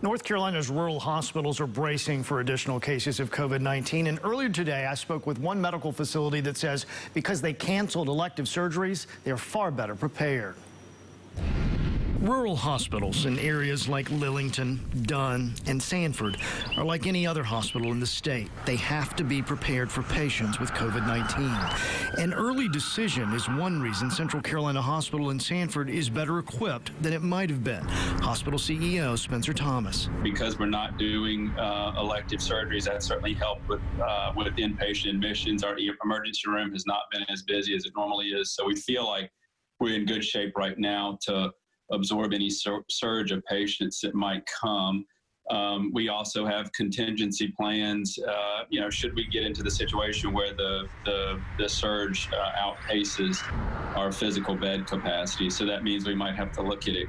North Carolina's rural hospitals are bracing for additional cases of COVID-19. And earlier today, I spoke with one medical facility that says because they canceled elective surgeries, they're far better prepared. Rural hospitals in areas like Lillington, Dunn, and Sanford are like any other hospital in the state. They have to be prepared for patients with COVID 19. An early decision is one reason Central Carolina Hospital in Sanford is better equipped than it might have been. Hospital CEO Spencer Thomas. Because we're not doing uh, elective surgeries, that certainly helped with, uh, with inpatient admissions. Our emergency room has not been as busy as it normally is. So we feel like we're in good shape right now to absorb any sur surge of patients that might come. Um, we also have contingency plans. Uh, you know, should we get into the situation where the the, the surge uh, outpaces our physical bed capacity, so that means we might have to look at it.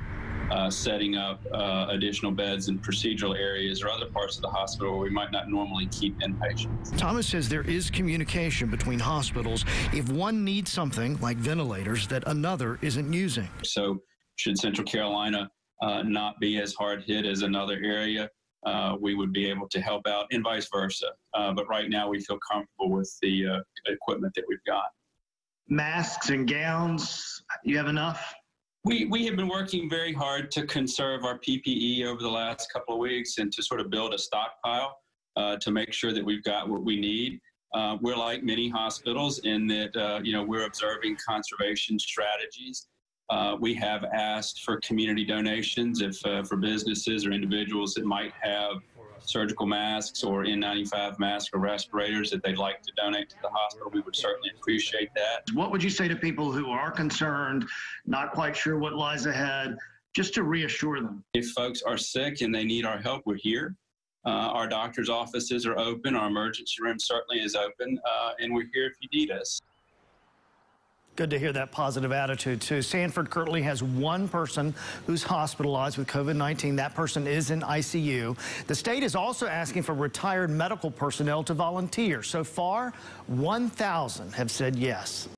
Uh, setting up uh, additional beds in procedural areas or other parts of the hospital where we might not normally keep inpatients. Thomas says there is communication between hospitals if one needs something like ventilators that another isn't using. So should Central Carolina uh, not be as hard hit as another area, uh, we would be able to help out and vice versa. Uh, but right now, we feel comfortable with the uh, equipment that we've got. Masks and gowns, you have enough? We, we have been working very hard to conserve our PPE over the last couple of weeks and to sort of build a stockpile uh, to make sure that we've got what we need. Uh, we're like many hospitals in that, you know, we're observing conservation strategies. Uh, we have asked for community donations if uh, for businesses or individuals that might have surgical masks or N95 masks or respirators that they'd like to donate to the hospital. We would certainly appreciate that. What would you say to people who are concerned, not quite sure what lies ahead, just to reassure them? If folks are sick and they need our help, we're here. Uh, our doctor's offices are open. Our emergency room certainly is open, uh, and we're here if you need us. Good to hear that positive attitude, too. Sanford currently has one person who's hospitalized with COVID-19. That person is in ICU. The state is also asking for retired medical personnel to volunteer. So far, 1,000 have said yes.